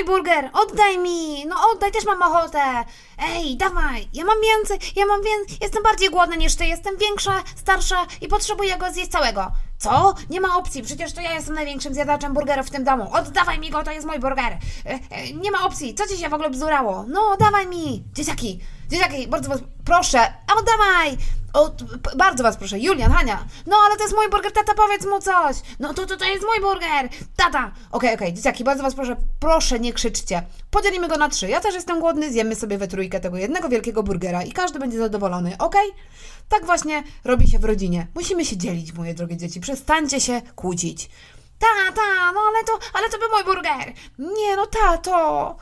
mój burger! Oddaj mi! No oddaj, też mam ochotę! Ej, dawaj! Ja mam więcej, ja mam więcej, jestem bardziej głodna niż ty, jestem większa, starsza i potrzebuję go zjeść całego. Co? Nie ma opcji, przecież to ja jestem największym zjadaczem burgerów w tym domu. Oddawaj mi go, to jest mój burger. E, e, nie ma opcji, co ci się w ogóle bzdurało? No, dawaj mi! Dzieciaki, dzieciaki, bardzo was proszę! O, p- bardzo was proszę, Julian, Hania. No, ale to jest mój burger, tata, powiedz mu coś. No, to, to, to jest mój burger, tata. Okej, okej, dzieciaki, bardzo was proszę, proszę, nie krzyczcie. Podzielimy go na trzy. Ja też jestem głodny, zjemy sobie we trójkę tego jednego wielkiego burgera i każdy będzie zadowolony, okej? Tak właśnie robi się w rodzinie. Musimy się dzielić, moje drogie dzieci. Przestańcie się kłócić. Ta, ta, no ale to, ale to był mój burger. Nie, no tato.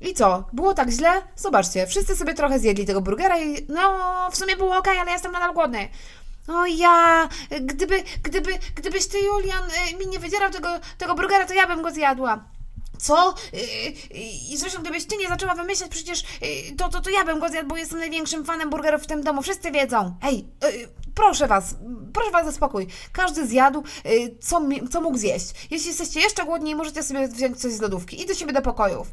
I co? Było tak źle? Zobaczcie, wszyscy sobie trochę zjedli tego burgera i no, w sumie było ok, ale jestem nadal głodny. O ja, gdyby, gdyby, gdybyś ty, Julian, y, mi nie wydzierał tego, tego burgera, to ja bym go zjadła. Co? Y, y, I zresztą gdybyś ty nie zaczęła wymyślać, przecież to, to, to ja bym go zjadł, bo jestem największym fanem burgerów w tym domu. Wszyscy wiedzą. Ej, y, proszę was, proszę was o spokój. Każdy zjadł, co, co mógł zjeść. Jeśli jesteście jeszcze głodni, możecie sobie wziąć coś z lodówki. I do siebie do pokojów.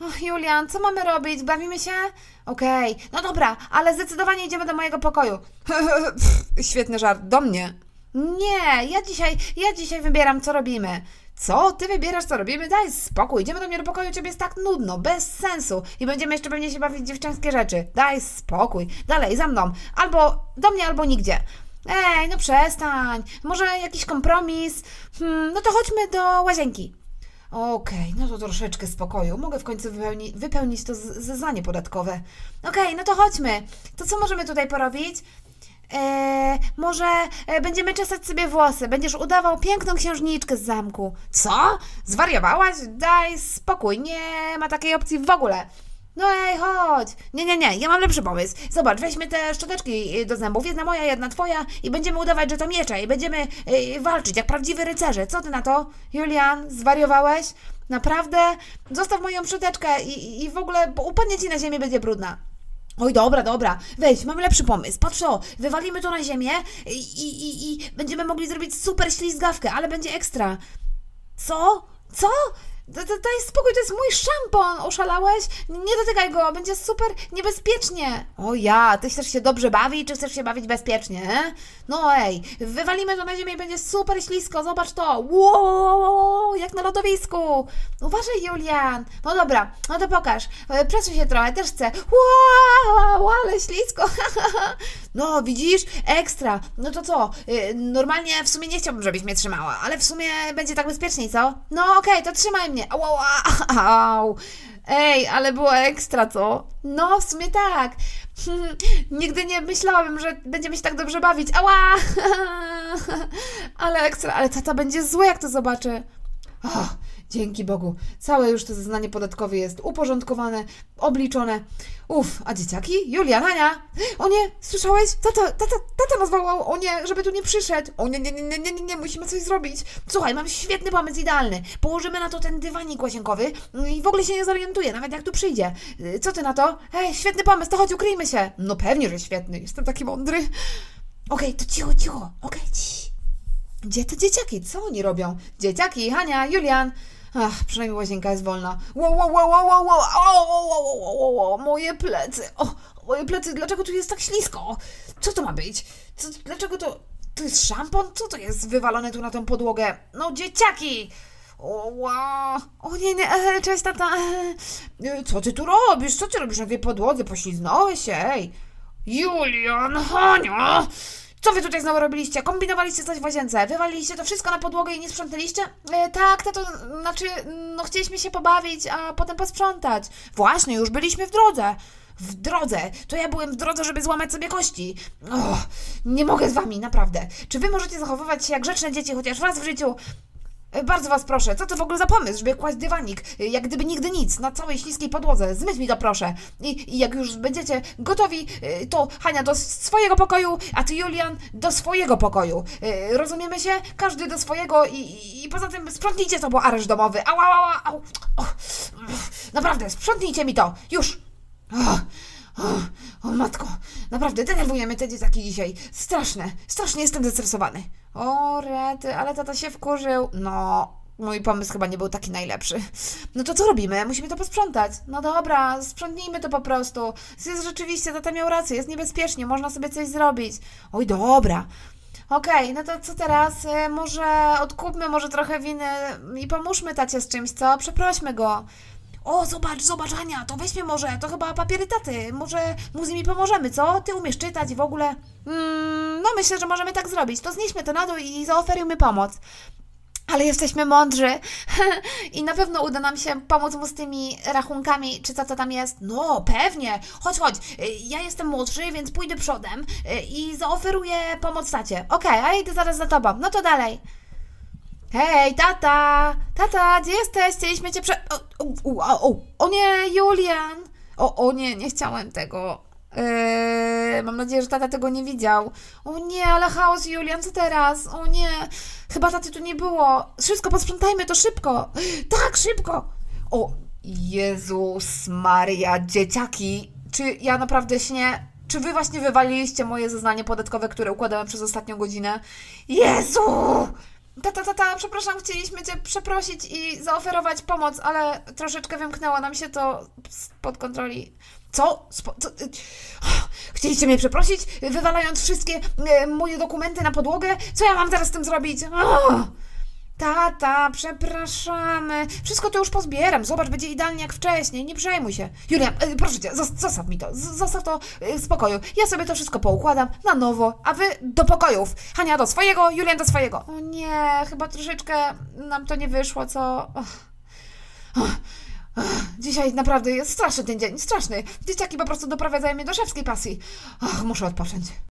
Och, Julian, co mamy robić? Bawimy się? Okej, no dobra, ale zdecydowanie idziemy do mojego pokoju. Świetny żart, do mnie. Nie, ja dzisiaj, ja dzisiaj wybieram, co robimy. Co? Ty wybierasz, co robimy? Daj spokój, idziemy do mnie do pokoju, ciebie jest tak nudno, bez sensu. I będziemy jeszcze pewnie się bawić dziewczęskie rzeczy. Daj spokój. Dalej, za mną. Albo do mnie, albo nigdzie. Ej, no przestań. Może jakiś kompromis? Hmm, no to chodźmy do łazienki. Okej, no to troszeczkę spokoju. Mogę w końcu wypełni, wypełnić to zeznanie podatkowe. Okej, no to chodźmy. To co możemy tutaj porobić? Eee, może e, będziemy czesać sobie włosy. Będziesz udawał piękną księżniczkę z zamku. Co? Zwariowałaś? Daj spokój. Nie ma takiej opcji w ogóle. No ej, chodź. Nie, nie, nie, ja mam lepszy pomysł. Zobacz, weźmy te szczoteczki y, do zębów. Jedna moja, jedna twoja i będziemy udawać, że to miecze i będziemy y, walczyć jak prawdziwi rycerze. Co ty na to? Julian, zwariowałeś? Naprawdę? Zostaw moją szczoteczkę i, i- w ogóle upadnie ci na ziemię, będzie brudna. Oj, dobra, dobra, weź, mamy lepszy pomysł. Patrz to, wywalimy to na ziemię i, i, i będziemy mogli zrobić super ślizgawkę, ale będzie ekstra. Co? Co? Daj spokój, to jest mój szampon! Oszalałeś? Nie dotykaj go, będzie super niebezpiecznie! O ja, ty chcesz się dobrze bawić, czy chcesz się bawić bezpiecznie? No ej, wywalimy to na ziemię i będzie super ślisko, zobacz to! Wow, jak na lodowisku! Uważaj, Julian! No dobra, no to pokaż. E, Przesuń się trochę, też chcę. Wow, ale ślisko! No, widzisz? Ekstra! No to co? Y, Normalnie w sumie nie chciałbym, żebyś mnie trzymała, ale w sumie będzie tak bezpieczniej, co? No okej, to trzymaj mnie. Au, au, au. Ej, ale było ekstra, co? No, w sumie tak. Hmm, Nigdy nie myślałabym, że będziemy się tak dobrze bawić. Ała! Ale ekstra, ale tata będzie zły, jak to zobaczy. Och, dzięki Bogu. Całe już to zeznanie podatkowe jest uporządkowane, obliczone. Uff, a dzieciaki? Julia, Hania? O nie, słyszałeś? Tata, tata, tata nas wołał, o nie, żeby tu nie przyszedł. O nie, nie, nie, nie, nie, nie, nie, musimy coś zrobić. Słuchaj, mam świetny pomysł, idealny. Położymy na to ten dywanik łasienkowy mm, i w ogóle się nie zorientuje, nawet jak tu przyjdzie. Y, Co ty na to? Hej, świetny pomysł, to chodź, ukryjmy się. No pewnie, że świetny, jestem taki mądry. Okej, to cicho, cicho, okej, ciii. Gdzie te dzieciaki? Co oni robią? Dzieciaki, Hania, Julian. Ach, przynajmniej łazienka jest wolna. Wow, wow, wow, wow, wow, wow, wow, wow, moje plecy. O, moje plecy, dlaczego tu jest tak ślisko? Co to ma być? Co, dlaczego to... To jest szampon? Co to jest wywalone tu na tę podłogę? No, dzieciaki! O, wow. o nie, nie, e, cześć tata. E, co ty tu robisz? Co ty robisz na tej podłodze? Pośliznąłeś się, ej. Julian, Hania! Co wy tutaj znowu robiliście? Kombinowaliście coś w łazience? Wywaliliście to wszystko na podłogę i nie sprzątaliście? E, tak, to, znaczy, no chcieliśmy się pobawić, a potem posprzątać. Właśnie, już byliśmy w drodze. W drodze. To ja byłem w drodze, żeby złamać sobie kości. Nie mogę z wami, naprawdę. Czy wy możecie zachowywać się jak grzeczne dzieci chociaż raz w życiu? E, Bardzo was proszę, co to w ogóle za pomysł, żeby kłaść dywanik, e, jak gdyby nigdy nic, na całej śliskiej podłodze. Zmyć mi to proszę. I, I jak już będziecie gotowi, e, to Hania do swojego pokoju, a ty Julian do swojego pokoju. Rozumiemy się? Każdy do swojego i, i, poza tym sprzątnijcie to, bo areszt domowy. Au, au, au, au. O, naprawdę, sprzątnijcie mi to. Już. O, matko, naprawdę denerwujemy te dzieciaki dzisiaj. Straszne, strasznie jestem zestresowany. O rety, ale tata się wkurzył. No, mój pomysł chyba nie był taki najlepszy. No to co robimy? Musimy to posprzątać. No dobra, sprzątnijmy to po prostu. Jest rzeczywiście, tata miał rację, jest niebezpiecznie, można sobie coś zrobić. Oj, dobra. Okej, no to co teraz? E, Może odkupmy może trochę winy i pomóżmy tacie z czymś, co? Przeprośmy go. O, zobacz, zobacz, Ania, to weźmy może, to chyba papiery taty. Może mu z nimi pomożemy, co? Ty umiesz czytać w ogóle. Mm, no myślę, że możemy tak zrobić. To znieśmy to na dół i zaoferujmy pomoc. Ale jesteśmy mądrzy i na pewno uda nam się pomóc mu z tymi rachunkami, czy co to tam jest. No, pewnie. Chodź, chodź. Y, Ja jestem młodszy, więc pójdę przodem y, i zaoferuję pomoc tacie. Okej, a ja idę zaraz za tobą. No to dalej. Hej, tata! Tata, gdzie jesteś? Chcieliśmy cię prze... O, o, o, o, nie, Julian! O, o nie, nie chciałem tego. Eee, mam nadzieję, że tata tego nie widział. O nie, ale chaos, Julian, co teraz? O nie, chyba taty tu nie było. Wszystko posprzątajmy to szybko. Tak, szybko. O, Jezus Maria, dzieciaki. Czy ja naprawdę śnię? Czy wy właśnie wywaliliście moje zeznanie podatkowe, które układałem przez ostatnią godzinę? Jezu! Tata, tata, przepraszam, chcieliśmy Cię przeprosić i zaoferować pomoc, ale troszeczkę wymknęło nam się to spod kontroli. Co? Spo, co? Chcieliście mnie przeprosić, wywalając wszystkie e, moje dokumenty na podłogę? Co ja mam teraz z tym zrobić? O! Tata, przepraszamy. Wszystko to już pozbieram. Zobacz, będzie idealnie jak wcześniej. Nie przejmuj się. Julian, e, proszę cię, zos- zostaw mi to. Zostaw to e, w spokoju. Ja sobie to wszystko poukładam na nowo, a wy do pokojów. Hania do swojego, Julian do swojego. O nie, chyba troszeczkę nam to nie wyszło, co... Och. Och. Och. Dzisiaj naprawdę jest straszny ten dzień, straszny. Dzieciaki po prostu doprowadzają mnie do szewskiej pasji. Ach, muszę odpocząć.